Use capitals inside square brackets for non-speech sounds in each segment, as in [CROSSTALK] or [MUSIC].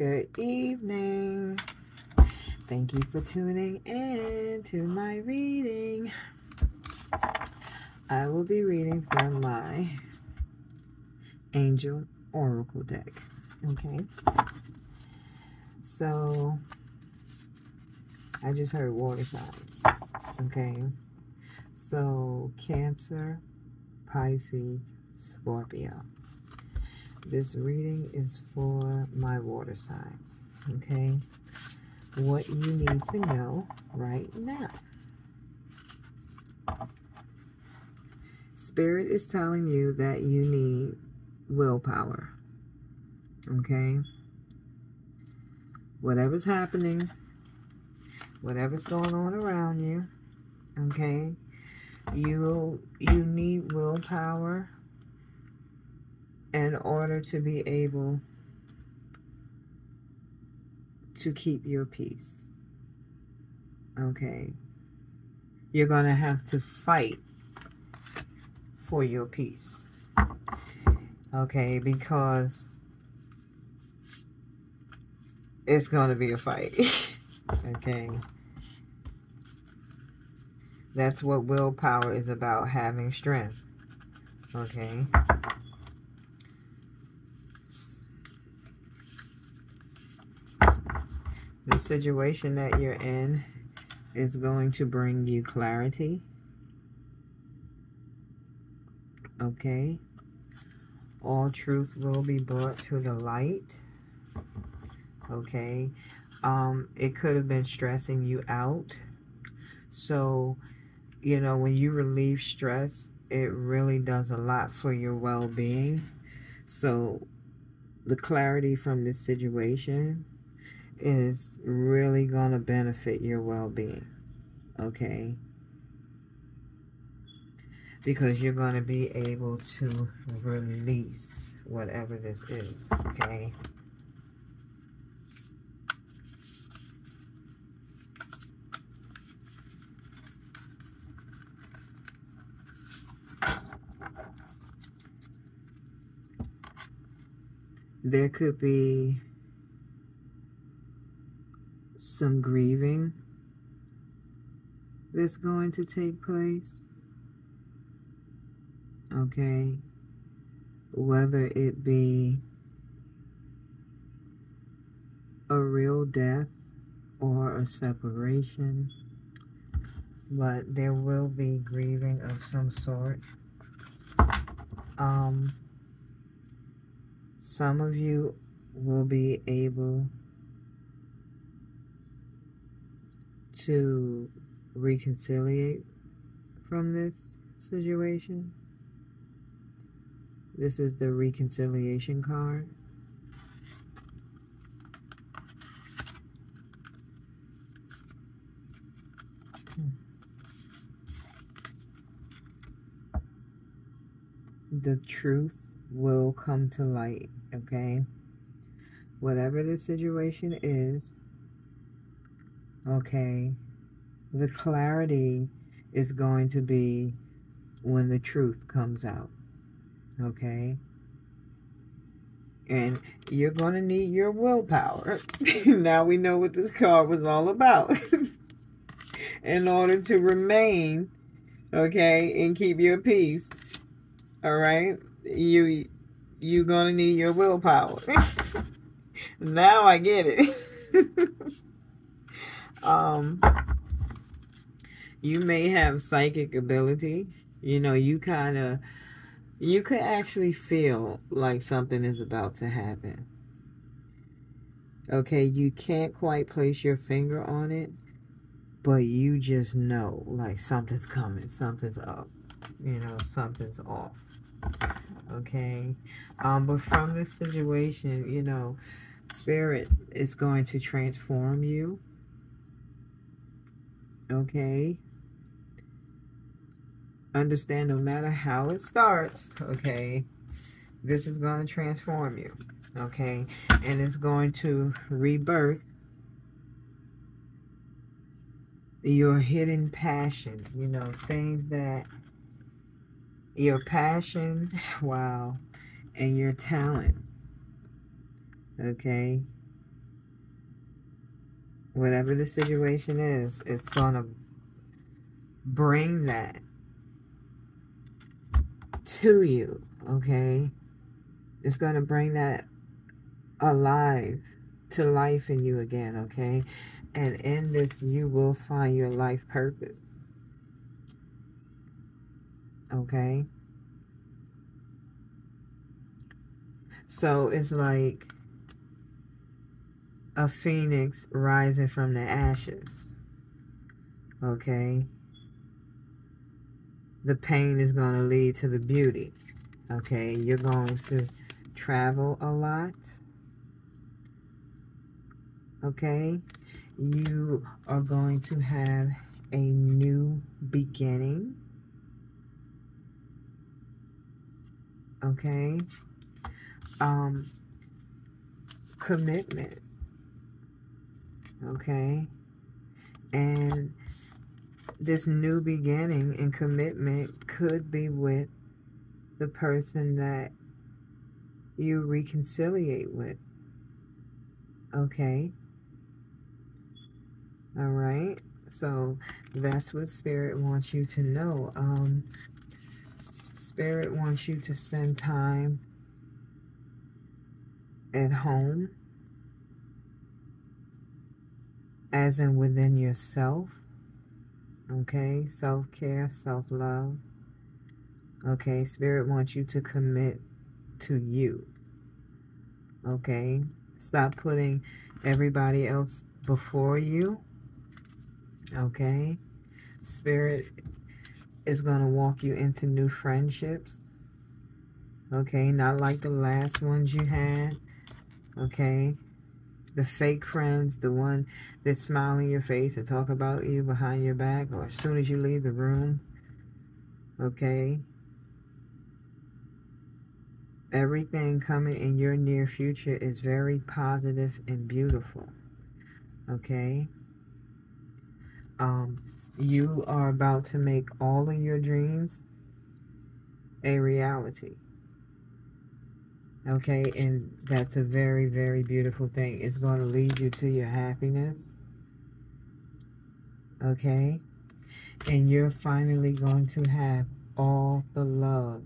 Good evening. Thank you for tuning in to my reading. I will be reading from my Angel Oracle deck. Okay. So, I just heard water signs. Okay. So, Cancer, Pisces, Scorpio. This reading is for my water signs. Okay. What you need to know right now. Spirit is telling you that you need willpower. Okay? Whatever's happening, whatever's going on around you, okay? You you need willpower in order to be able to keep your peace. Okay? You're going to have to fight for your peace. Okay, because it's going to be a fight. [LAUGHS] okay. That's what willpower is about, having strength. Okay. The situation that you're in is going to bring you clarity. Okay. All truth will be brought to the light okay um it could have been stressing you out so you know when you relieve stress it really does a lot for your well-being so the clarity from this situation is really going to benefit your well-being okay? Because you're going to be able to release whatever this is okay? There could be some grieving that's going to take place. Okay. Whether it be a real death or a separation, but there will be grieving of some sort. Um, some of you will be able to reconciliate from this situation. This is the reconciliation card. Hmm. The truth will come to light, okay? Whatever the situation is, okay, the clarity is going to be when the truth comes out, okay? And you're going to need your willpower. [LAUGHS] now we know what this card was all about. [LAUGHS] In order to remain, okay, and keep your peace. All right? you you're gonna need your willpower. [LAUGHS] now I get it. Um you may have psychic ability. You know, you kind of you could actually feel like something is about to happen. Okay, you can't quite place your finger on it, but you just know like something's coming, something's up. You know, something's off okay um but from this situation you know spirit is going to transform you okay understand no matter how it starts okay this is going to transform you okay and it's going to rebirth your hidden passion you know things that your passion, [LAUGHS] wow, and your talent. Okay? Whatever the situation is, it's going to bring that to you, okay? It's going to bring that alive to life in you again, okay? And in this, you will find your life purpose, okay? So it's like a phoenix rising from the ashes. Okay? The pain is going to lead to the beauty. Okay? You're going to travel a lot. Okay? You are going to have a new beginning. Okay? Um, commitment okay? And this new beginning and commitment could be with the person that you reconciliate with, okay? All right, so that's what Spirit wants you to know. Um, Spirit wants you to spend time at home as in within yourself. Okay, self care, self love. Okay, Spirit wants you to commit to you. Okay, stop putting everybody else before you. Okay, Spirit is going to walk you into new friendships. Okay, not like the last ones you had. Okay, the fake friends, the one that smile in your face and talk about you behind your back or as soon as you leave the room. Okay? Everything coming in your near future is very positive and beautiful. Okay? Um, you are about to make all of your dreams a reality. Okay, and that's a very, very beautiful thing. It's going to lead you to your happiness. Okay, and you're finally going to have all the love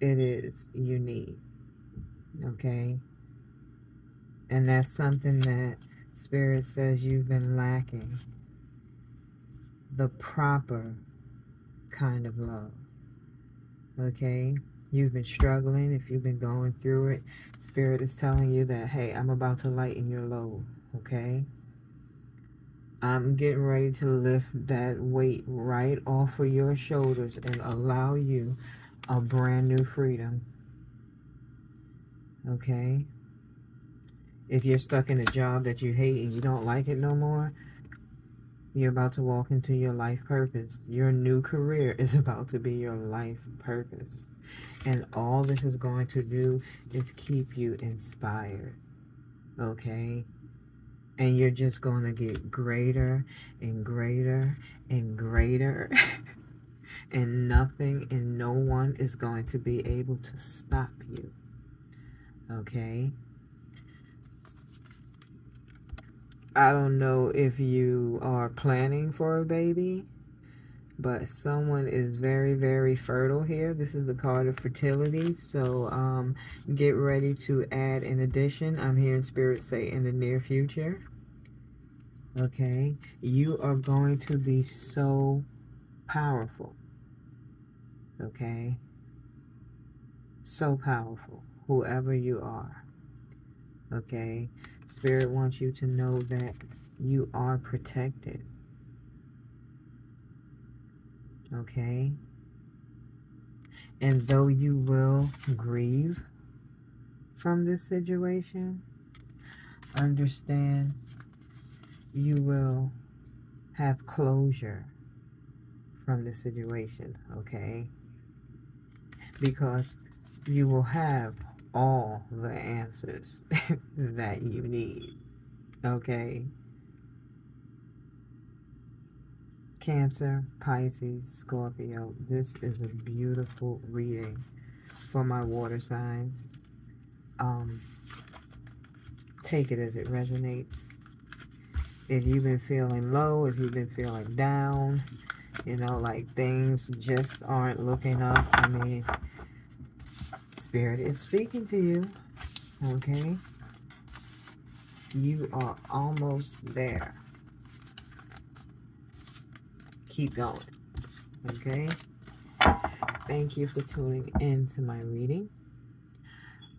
it is you need. Okay, and that's something that Spirit says you've been lacking the proper kind of love. Okay you've been struggling, if you've been going through it, Spirit is telling you that, hey, I'm about to lighten your load, okay? I'm getting ready to lift that weight right off of your shoulders and allow you a brand new freedom. Okay? If you're stuck in a job that you hate and you don't like it no more, you're about to walk into your life purpose. Your new career [LAUGHS] is about to be your life purpose. And all this is going to do is keep you inspired. Okay? And you're just going to get greater and greater and greater. [LAUGHS] and nothing and no one is going to be able to stop you. Okay? I don't know if you are planning for a baby but someone is very very fertile here. This is the card of fertility. So um, get ready to add an addition. I'm hearing spirit say in the near future. Okay. You are going to be so powerful. Okay. So powerful whoever you are. Okay spirit wants you to know that you are protected Okay? And though you will grieve from this situation, understand you will have closure from the situation, okay? Because you will have all the answers [LAUGHS] that you need, okay? Cancer, Pisces, Scorpio. This is a beautiful reading for my water signs. Um, take it as it resonates. if you've been feeling low, if you've been feeling down, you know, like things just aren't looking up. I mean, Spirit is speaking to you, okay? You are almost there. Keep going, okay? Thank you for tuning in to my reading.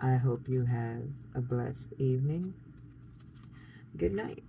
I hope you have a blessed evening. Good night.